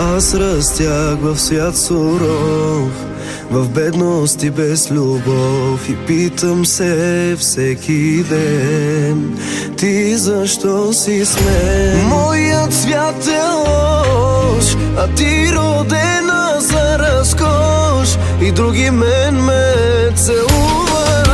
Аз растях в свят суров В бедност и без любов. И питам се всеки ден Ти защо си с мен? Моят свят е лош А ти родена за разкош. И други мен ме целуват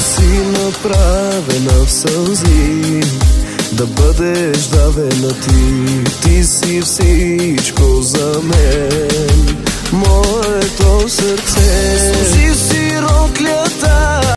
си направена в сълзи Да бъдеш давена ти. Ти си всичко за мен. Моето сърце